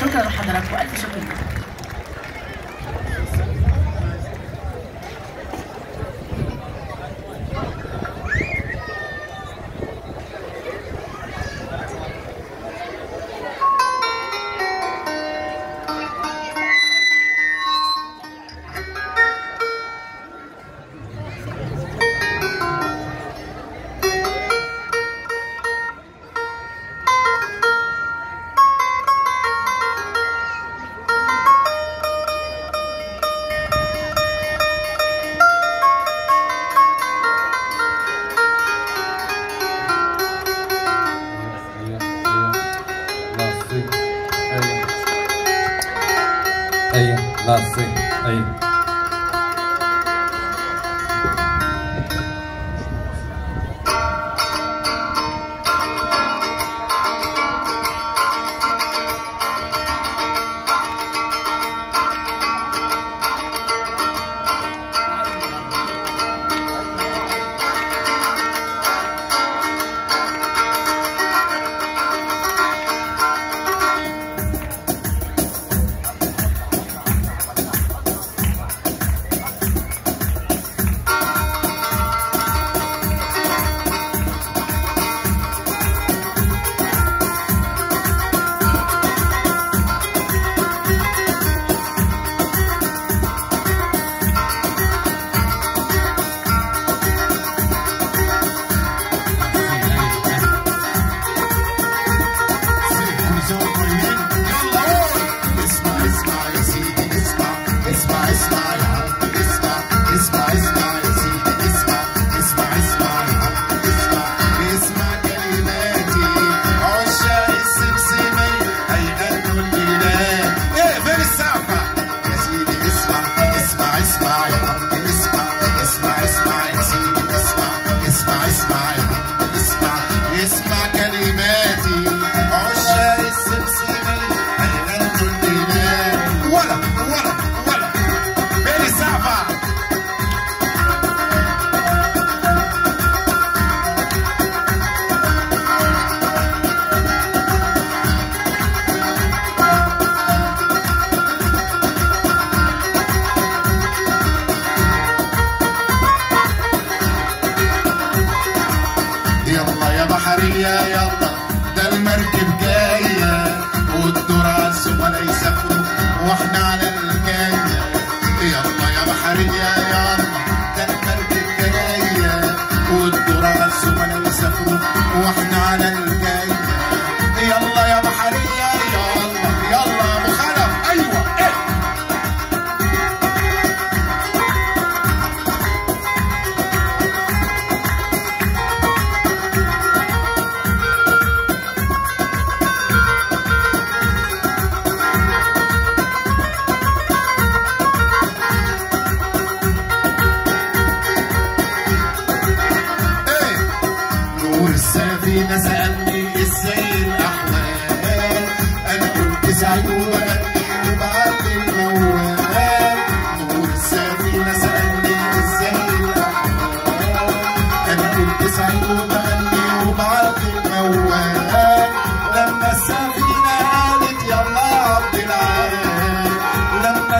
شكرا لحضراتكم. ألف شكر. Ayun.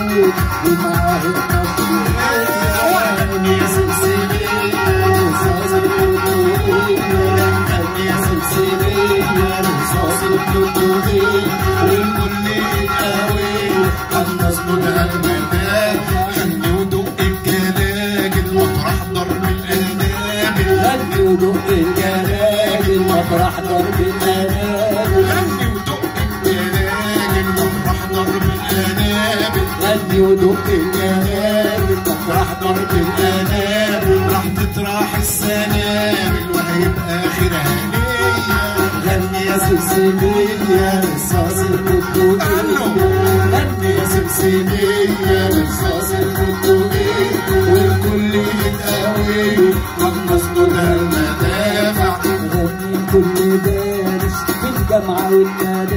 الحبيب ومعه القلب يا سلسلة رصاص الخطوط يا سلسلة رصاص الخطوط والكل يتقاوي غني ودق الجلاجل واطرح ضرب القلب غني ودق الجلاجل واطرح ضرب الانابل غني ودق الجناجل مطرح ضرب الأنابل راح تطرح السنابل وهيبقى اخرها ليا غني يا سلسلية رصاص البندقية غني يا سلسلية رصاص البندقية والكل يتقوي لما صدودها المدافع غني الكل دارس في الجامعة والمدارس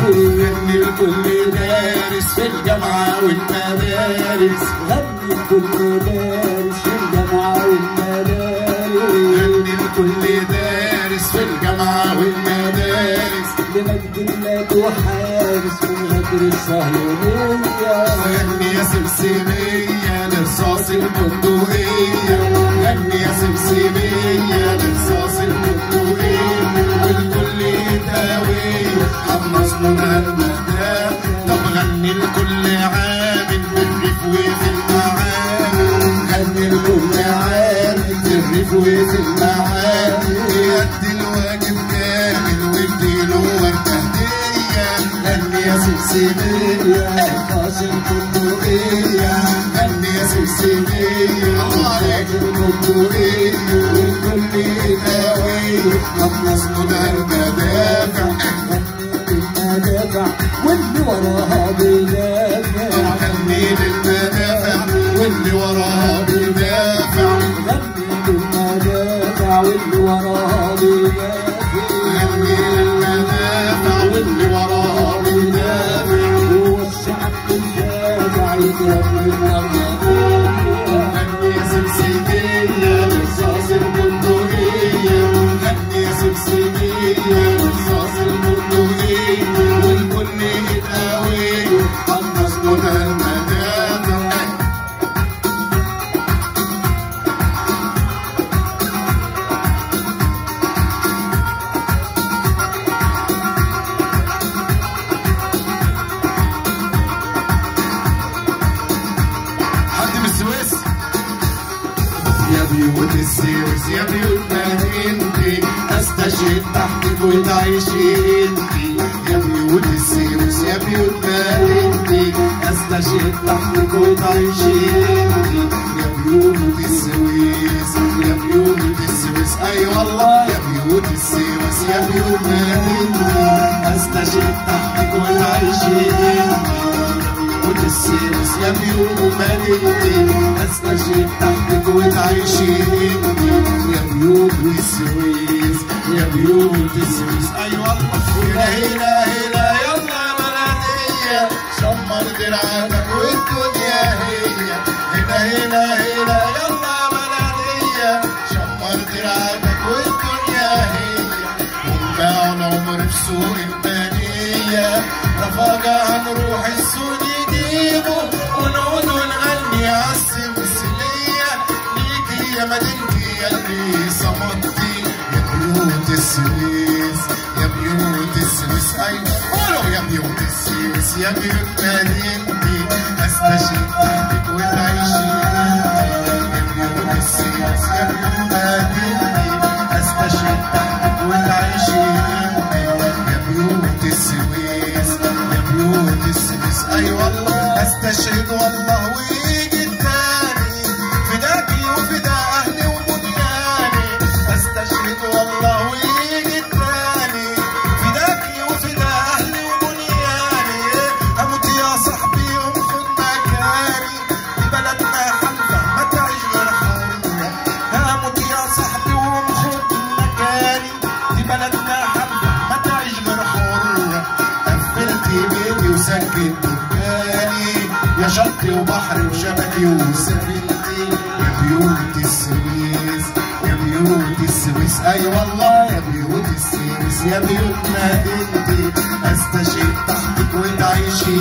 غني الكل دارس في الجامعة والمدارس غني الكل دارس في الجامعة والمدارس غني الكل دارس في الجامعة والمدارس لمجد الله وحارس من غدر الصهيونية غني يا سمسمية لرصاص البندقية غني يا سمسمية الواجب كامل واديله وردة هدية غني يا سمسمية رقاص البندقية غني يا سمسمية عليك البندقية والكل يداوي خلص لنا المدافع يا بيوت مدينتي أستشهد تحتك وتعيشي انتي يا بيوت السويس يا بيوت مدينتي أستشهد تحتك وتعيشي انتي يا بيوت السويس يا بيوت السويس. أي والله. يا بيوت السويس يا بيوت مدينتي أستشهد تحتك وتعيشي انتي بيوت السويس يا بيوت مدينتي استشهد تحتك وتعيشي انتي يا بيوت السويس يا بيوت السويس اي والله هنا هنا يلا يا بلدية شمر دراعك والدنيا هي. هنا هنا هنا يلا يا بلدية شمر دراعك والدنيا هي. ومع العمر في سوق البنية رفاقة يا بيوت مدينتي استشهد يا شطي وبحري وشبكي وسفينتي يا بيوت السويس يا بيوت السويس. أي والله يا بيوت السويس يا بيوت مدينتي أستشهد تحتك وتعيشي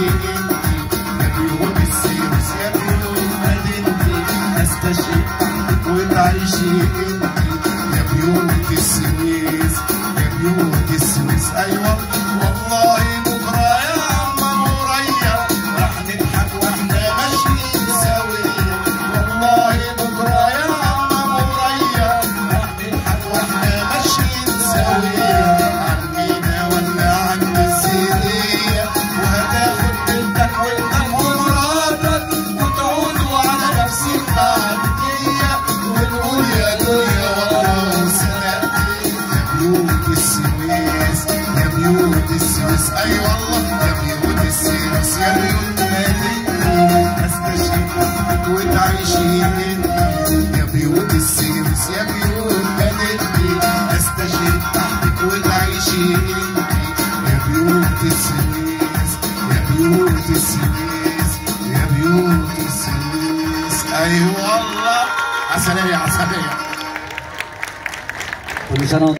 يا بيوت السويس يا بيوت مدينتي أستشهد تحتك وتعيشي انتي عايشين يا بيوت السويس يا بيوت بلدي استشهد تحتك والعايشين يا بيوت السويس يا بيوت السويس يا بيوت السويس أيوة والله عسلية عسلية كل سنة